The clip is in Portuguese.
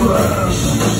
Deus.